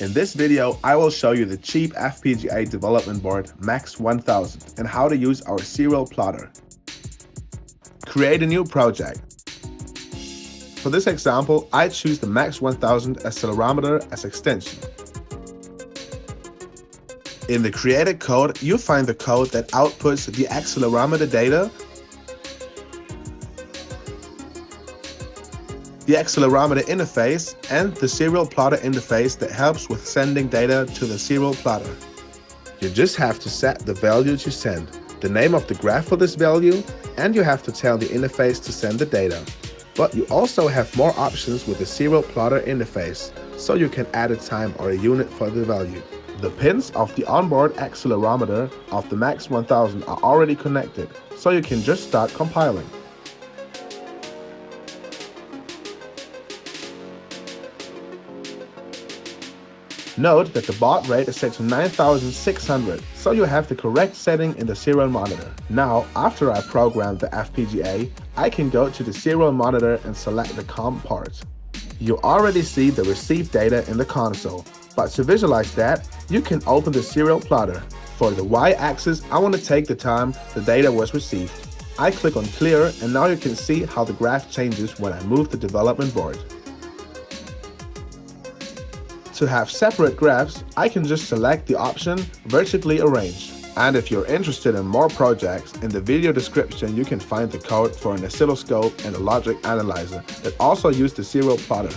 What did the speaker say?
In this video, I will show you the cheap FPGA development board MAX 1000 and how to use our serial plotter. Create a new project. For this example, I choose the MAX 1000 accelerometer as extension. In the created code, you find the code that outputs the accelerometer data the accelerometer interface, and the serial plotter interface that helps with sending data to the serial plotter. You just have to set the value to send, the name of the graph for this value, and you have to tell the interface to send the data. But you also have more options with the serial plotter interface, so you can add a time or a unit for the value. The pins of the onboard accelerometer of the MAX 1000 are already connected, so you can just start compiling. Note that the baud rate is set to 9600, so you have the correct setting in the serial monitor. Now, after I program the FPGA, I can go to the serial monitor and select the COM part. You already see the received data in the console, but to visualize that, you can open the serial plotter. For the y-axis, I want to take the time the data was received. I click on clear and now you can see how the graph changes when I move the development board. To have separate graphs, I can just select the option Vertically Arrange. And if you're interested in more projects, in the video description you can find the code for an oscilloscope and a logic analyzer that also use the serial plotter.